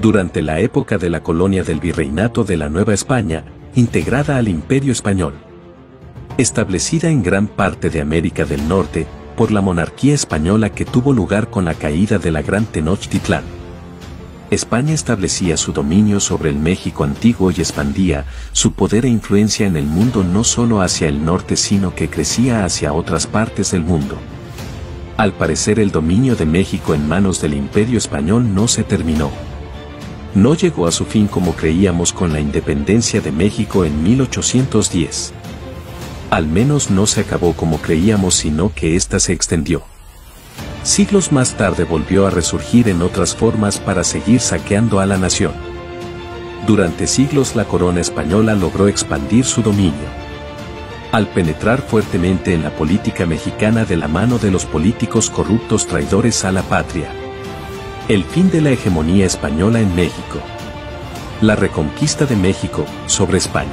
durante la época de la colonia del Virreinato de la Nueva España, integrada al Imperio Español. Establecida en gran parte de América del Norte, por la monarquía española que tuvo lugar con la caída de la Gran Tenochtitlán. España establecía su dominio sobre el México antiguo y expandía su poder e influencia en el mundo no solo hacia el norte sino que crecía hacia otras partes del mundo. Al parecer el dominio de México en manos del imperio español no se terminó. No llegó a su fin como creíamos con la independencia de México en 1810. Al menos no se acabó como creíamos sino que ésta se extendió. Siglos más tarde volvió a resurgir en otras formas para seguir saqueando a la nación. Durante siglos la corona española logró expandir su dominio. Al penetrar fuertemente en la política mexicana de la mano de los políticos corruptos traidores a la patria. El fin de la hegemonía española en México. La reconquista de México sobre España.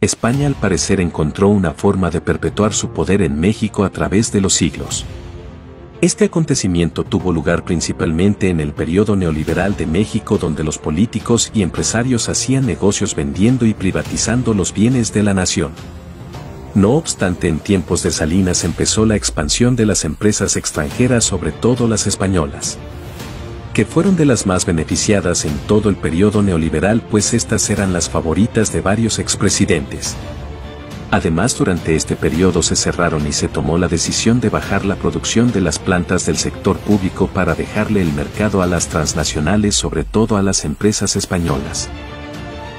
España al parecer encontró una forma de perpetuar su poder en México a través de los siglos. Este acontecimiento tuvo lugar principalmente en el periodo neoliberal de México donde los políticos y empresarios hacían negocios vendiendo y privatizando los bienes de la nación. No obstante en tiempos de Salinas empezó la expansión de las empresas extranjeras sobre todo las españolas que fueron de las más beneficiadas en todo el periodo neoliberal pues estas eran las favoritas de varios expresidentes. Además durante este periodo se cerraron y se tomó la decisión de bajar la producción de las plantas del sector público para dejarle el mercado a las transnacionales sobre todo a las empresas españolas.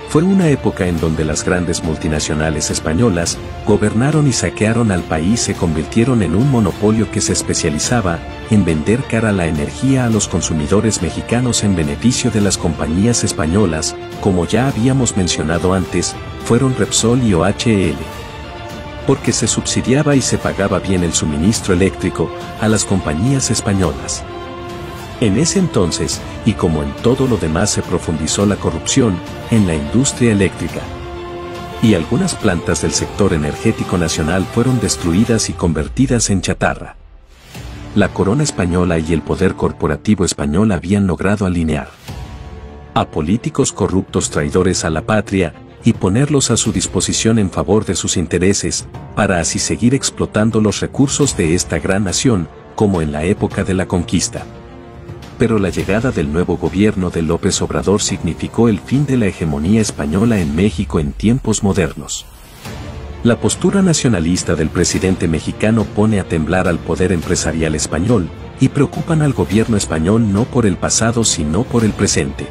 Fue una época en donde las grandes multinacionales españolas gobernaron y saquearon al país se convirtieron en un monopolio que se especializaba en vender cara la energía a los consumidores mexicanos en beneficio de las compañías españolas, como ya habíamos mencionado antes, fueron Repsol y OHL. Porque se subsidiaba y se pagaba bien el suministro eléctrico a las compañías españolas. En ese entonces, y como en todo lo demás se profundizó la corrupción, en la industria eléctrica. Y algunas plantas del sector energético nacional fueron destruidas y convertidas en chatarra. La corona española y el poder corporativo español habían logrado alinear a políticos corruptos traidores a la patria, y ponerlos a su disposición en favor de sus intereses, para así seguir explotando los recursos de esta gran nación, como en la época de la conquista pero la llegada del nuevo gobierno de López Obrador significó el fin de la hegemonía española en México en tiempos modernos. La postura nacionalista del presidente mexicano pone a temblar al poder empresarial español, y preocupan al gobierno español no por el pasado sino por el presente.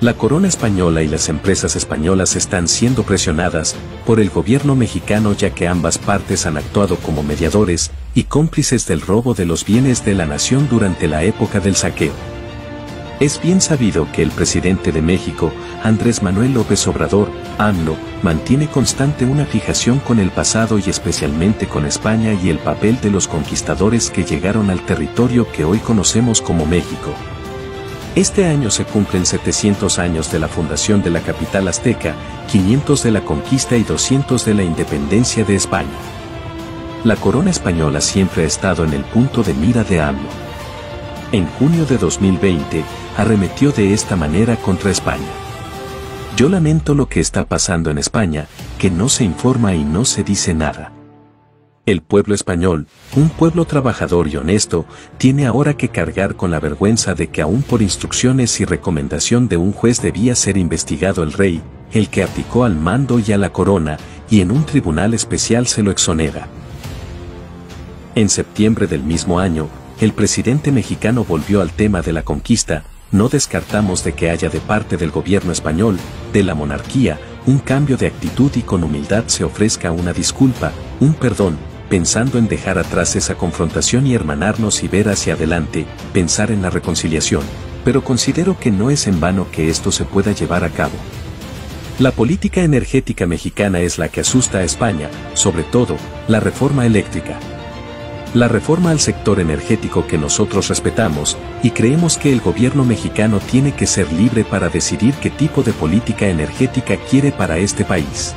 La corona española y las empresas españolas están siendo presionadas por el gobierno mexicano ya que ambas partes han actuado como mediadores y cómplices del robo de los bienes de la nación durante la época del saqueo. Es bien sabido que el presidente de México, Andrés Manuel López Obrador, AMLO, mantiene constante una fijación con el pasado y especialmente con España y el papel de los conquistadores que llegaron al territorio que hoy conocemos como México. Este año se cumplen 700 años de la fundación de la capital azteca, 500 de la conquista y 200 de la independencia de España. La corona española siempre ha estado en el punto de mira de AMLO. En junio de 2020, arremetió de esta manera contra España. Yo lamento lo que está pasando en España, que no se informa y no se dice nada. El pueblo español, un pueblo trabajador y honesto, tiene ahora que cargar con la vergüenza de que aún por instrucciones y recomendación de un juez debía ser investigado el rey, el que aplicó al mando y a la corona, y en un tribunal especial se lo exonera. En septiembre del mismo año, el presidente mexicano volvió al tema de la conquista, no descartamos de que haya de parte del gobierno español, de la monarquía, un cambio de actitud y con humildad se ofrezca una disculpa, un perdón, pensando en dejar atrás esa confrontación y hermanarnos y ver hacia adelante, pensar en la reconciliación, pero considero que no es en vano que esto se pueda llevar a cabo. La política energética mexicana es la que asusta a España, sobre todo, la reforma eléctrica. La reforma al sector energético que nosotros respetamos, y creemos que el gobierno mexicano tiene que ser libre para decidir qué tipo de política energética quiere para este país.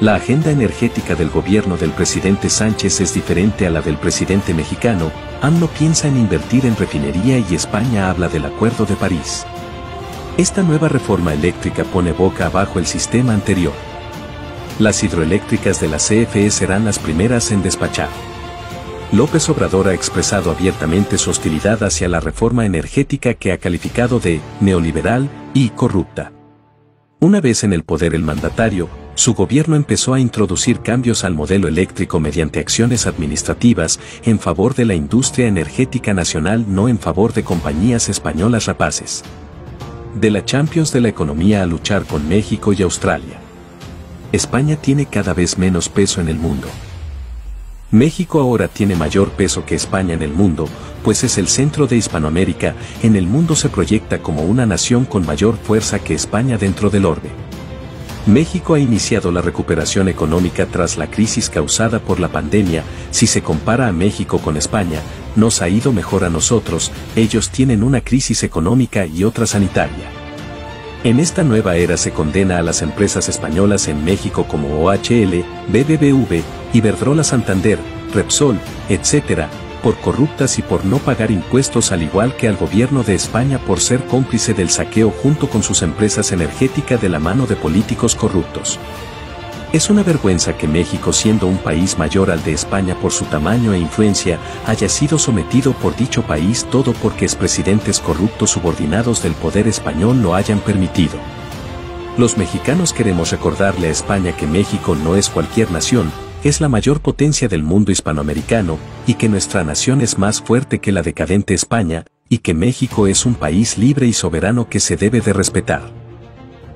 La agenda energética del gobierno del presidente Sánchez es diferente a la del presidente mexicano, AMLO piensa en invertir en refinería y España habla del Acuerdo de París. Esta nueva reforma eléctrica pone boca abajo el sistema anterior. Las hidroeléctricas de la CFE serán las primeras en despachar. López Obrador ha expresado abiertamente su hostilidad hacia la reforma energética que ha calificado de neoliberal y corrupta. Una vez en el poder el mandatario, su gobierno empezó a introducir cambios al modelo eléctrico mediante acciones administrativas en favor de la industria energética nacional no en favor de compañías españolas rapaces. De la Champions de la economía a luchar con México y Australia. España tiene cada vez menos peso en el mundo. México ahora tiene mayor peso que España en el mundo, pues es el centro de Hispanoamérica, en el mundo se proyecta como una nación con mayor fuerza que España dentro del orbe. México ha iniciado la recuperación económica tras la crisis causada por la pandemia, si se compara a México con España, nos ha ido mejor a nosotros, ellos tienen una crisis económica y otra sanitaria. En esta nueva era se condena a las empresas españolas en México como OHL, BBVV, Iberdrola Santander, Repsol, etc., por corruptas y por no pagar impuestos al igual que al gobierno de España por ser cómplice del saqueo junto con sus empresas energéticas de la mano de políticos corruptos. Es una vergüenza que México siendo un país mayor al de España por su tamaño e influencia, haya sido sometido por dicho país todo porque expresidentes corruptos subordinados del poder español lo hayan permitido. Los mexicanos queremos recordarle a España que México no es cualquier nación, es la mayor potencia del mundo hispanoamericano, y que nuestra nación es más fuerte que la decadente España, y que México es un país libre y soberano que se debe de respetar.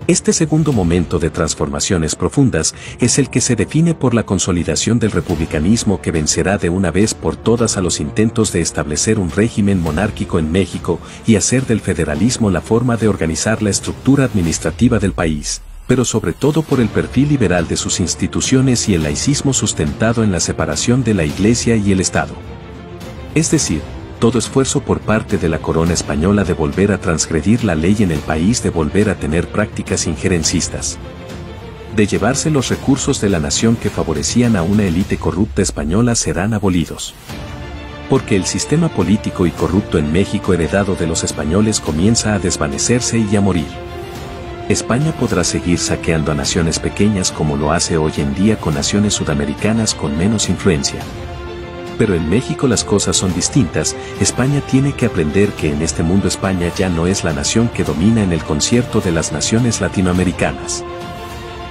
Este segundo momento de transformaciones profundas es el que se define por la consolidación del republicanismo que vencerá de una vez por todas a los intentos de establecer un régimen monárquico en México y hacer del federalismo la forma de organizar la estructura administrativa del país pero sobre todo por el perfil liberal de sus instituciones y el laicismo sustentado en la separación de la Iglesia y el Estado. Es decir, todo esfuerzo por parte de la corona española de volver a transgredir la ley en el país de volver a tener prácticas injerencistas. De llevarse los recursos de la nación que favorecían a una élite corrupta española serán abolidos. Porque el sistema político y corrupto en México heredado de los españoles comienza a desvanecerse y a morir. España podrá seguir saqueando a naciones pequeñas como lo hace hoy en día con naciones sudamericanas con menos influencia. Pero en México las cosas son distintas, España tiene que aprender que en este mundo España ya no es la nación que domina en el concierto de las naciones latinoamericanas.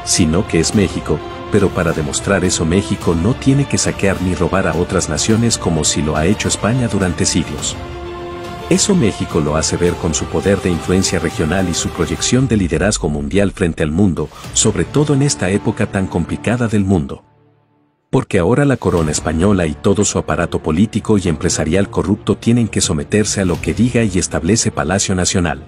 Sino que es México, pero para demostrar eso México no tiene que saquear ni robar a otras naciones como si lo ha hecho España durante siglos. Eso México lo hace ver con su poder de influencia regional y su proyección de liderazgo mundial frente al mundo, sobre todo en esta época tan complicada del mundo. Porque ahora la corona española y todo su aparato político y empresarial corrupto tienen que someterse a lo que diga y establece Palacio Nacional.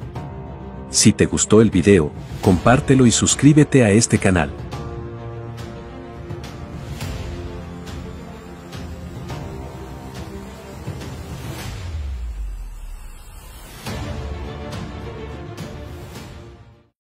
Si te gustó el video, compártelo y suscríbete a este canal.